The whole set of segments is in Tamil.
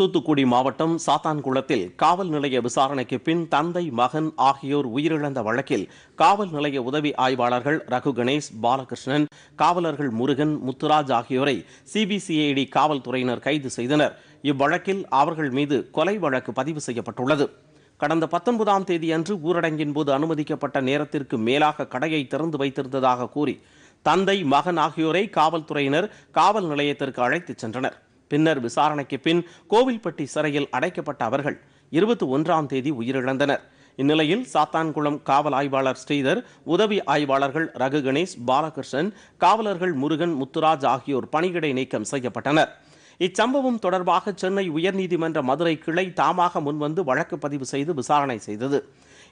தூத்துக்குடி மாவட்டம் சாத்தான்குளத்தில் காவல் நிலைய விசாரணைக்கு பின் தந்தை மகன் ஆகியோர் உயிரிழந்த வழக்கில் காவல் நிலைய உதவி ஆய்வாளர்கள் ரகு கணேஷ் பாலகிருஷ்ணன் காவலர்கள் முருகன் முத்துராஜ் ஆகியோரை சிபிசிஐடி காவல்துறையினர் கைது செய்தனர். இவ்வழக்கில் அவர்கள் மீது கொலை வழக்கு பதிவு செய்யப்பட்டுள்ளது. கடந்த பத்தொன்பதாம் தேதியன்று ஊரடங்கின் போது அனுமதிக்கப்பட்ட நேரத்திற்கு மேலாக கடையை திறந்து வைத்திருந்ததாக கூறி தந்தை மகன் ஆகியோரை காவல்துறையினர் காவல் நிலையத்திற்கு அழைத்துச் சென்றனர். பின்னர் விசாரணைக்கு பின் கோவில்பட்டி சிறையில் அடைக்கப்பட்ட அவர்கள் இருபத்தி ஒன்றாம் தேதி உயிரிழந்தனர். இந்நிலையில் சாத்தான்குளம் காவல் ஆய்வாளர் ஸ்ரீதர் உதவி ஆய்வாளர்கள் ரகு கணேஷ் பாலகிருஷ்ணன் காவலர்கள் முருகன் முத்துராஜ் ஆகியோர் பணியிடை நீக்கம் செய்யப்பட்டனர். இச்சம்பவம் தொடர்பாக சென்னை உயர்நீதிமன்ற மதுரை கிளை தாமாக முன்வந்து வழக்கு பதிவு செய்து விசாரணை செய்தது.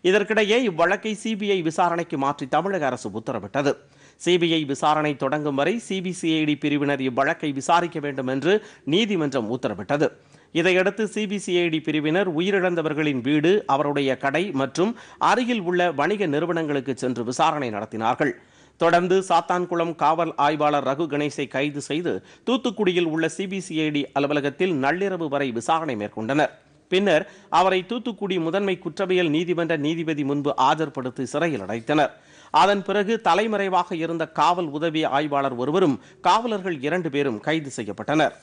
இதற்கிடையே இவ்வழக்கை சிபிஐ விசாரணைக்கு மாற்றி தமிழக அரசு உத்தரவிட்டது. சிபிஐ விசாரணை தொடங்கும் வரை சிபிசிஐடி பிரிவினர் இவ்வழக்கை விசாரிக்க வேண்டும் என்று நீதிமன்றம் உத்தரவிட்டது. இதையடுத்து சிபிசிஐடி பிரிவினர் உயிரிழந்தவர்களின் வீடு அவருடைய கடை மற்றும் அருகில் உள்ள வணிக நிறுவனங்களுக்கு சென்று விசாரணை நடத்தினார்கள். தொடர்ந்து சாத்தான்குளம் காவல் ஆய்வாளர் ரகு கணேசை கைது செய்து தூத்துக்குடியில் உள்ள சிபிசிஐடி அலுவலகத்தில் நள்ளிரவு வரை விசாரணை மேற்கொண்டனர். பின்னர் அவரை தூத்துக்குடி முதன்மை குற்றவியல் நீதிமன்ற நீதிபதி முன்பு ஆஜர்படுத்தி சிறையில் அடைத்தனர். அதன் பிறகு தலைமறைவாக இருந்த காவல் உதவி ஆய்வாளர் ஒருவரும் காவலர்கள் இரண்டு பேரும் கைது செய்யப்பட்டனர்.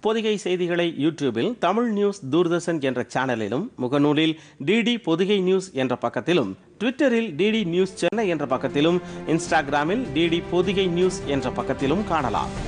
பொதிகை செய்திகளை யூடியூபில் தமிழ் நியூஸ் தூர்தர்ஷன் என்ற சேனலிலும் முகநூலில் டிடி பொதிகை நியூஸ் என்ற பக்கத்திலும் ட்விட்டரில் டிடி நியூஸ் சென்னை என்ற பக்கத்திலும் இன்ஸ்டாகிராமில் டிடி பொதிகை நியூஸ் என்ற பக்கத்திலும் காணலாம்.